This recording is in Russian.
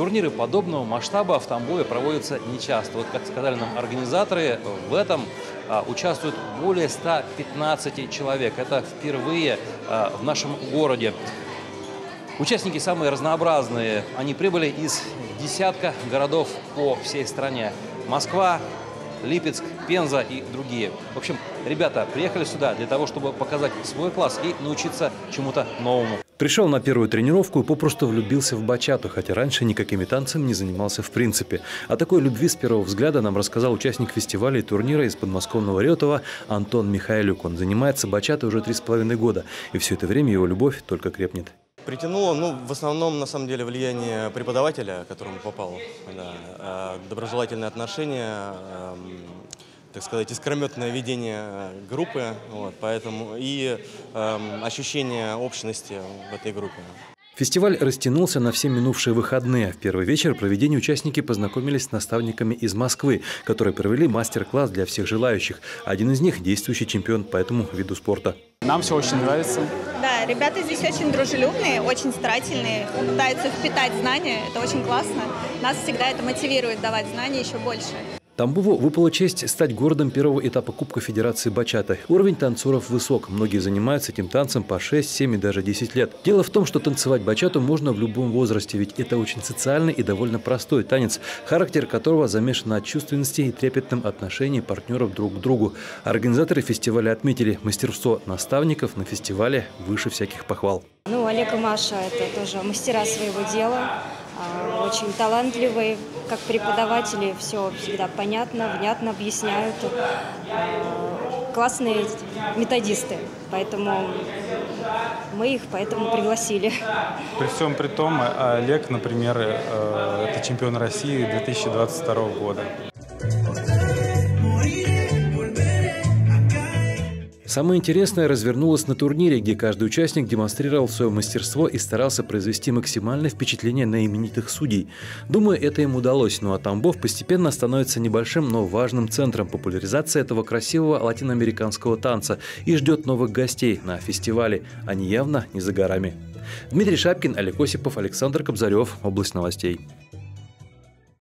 Турниры подобного масштаба в Тамбове проводятся нечасто. Вот как сказали нам организаторы, в этом а, участвуют более 115 человек. Это впервые а, в нашем городе. Участники самые разнообразные. Они прибыли из десятка городов по всей стране. Москва, Липецк, Пенза и другие. В общем, ребята приехали сюда для того, чтобы показать свой класс и научиться чему-то новому. Пришел на первую тренировку и попросту влюбился в бачату, хотя раньше никакими танцами не занимался в принципе. О такой любви с первого взгляда нам рассказал участник фестиваля и турнира из подмосковного Ретова Антон Михайлюк. Он занимается бачатой уже три с половиной года, и все это время его любовь только крепнет. Притянуло, ну, в основном, на самом деле, влияние преподавателя, к которому попал, да, э, доброжелательные отношения, э, так сказать, искрометное ведение группы, вот, поэтому и э, ощущение общности в этой группе. Фестиваль растянулся на все минувшие выходные. В первый вечер проведения участники познакомились с наставниками из Москвы, которые провели мастер-класс для всех желающих. Один из них – действующий чемпион по этому виду спорта. Нам все очень нравится. Да, ребята здесь очень дружелюбные, очень старательные, пытаются впитать знания. Это очень классно. Нас всегда это мотивирует давать знания еще больше. Тамбову выпала честь стать городом первого этапа Кубка Федерации Бачата. Уровень танцоров высок. Многие занимаются этим танцем по 6, 7 и даже 10 лет. Дело в том, что танцевать бачату можно в любом возрасте, ведь это очень социальный и довольно простой танец, характер которого замешан на чувственности и трепетном отношении партнеров друг к другу. Организаторы фестиваля отметили, мастерство наставников на фестивале выше всяких похвал. Ну, Олег и Маша – это тоже мастера своего дела. А, очень талантливые, как преподаватели, все всегда понятно, внятно объясняют. А, классные методисты, поэтому мы их поэтому пригласили. При всем при том, Олег, например, э, это чемпион России 2022 года. Самое интересное развернулось на турнире, где каждый участник демонстрировал свое мастерство и старался произвести максимальное впечатление на именитых судей. Думаю, это им удалось, ну а Тамбов постепенно становится небольшим, но важным центром популяризации этого красивого латиноамериканского танца и ждет новых гостей на фестивале. Они явно не за горами. Дмитрий Шапкин, Олег Осипов, Александр Кобзарев. Область новостей.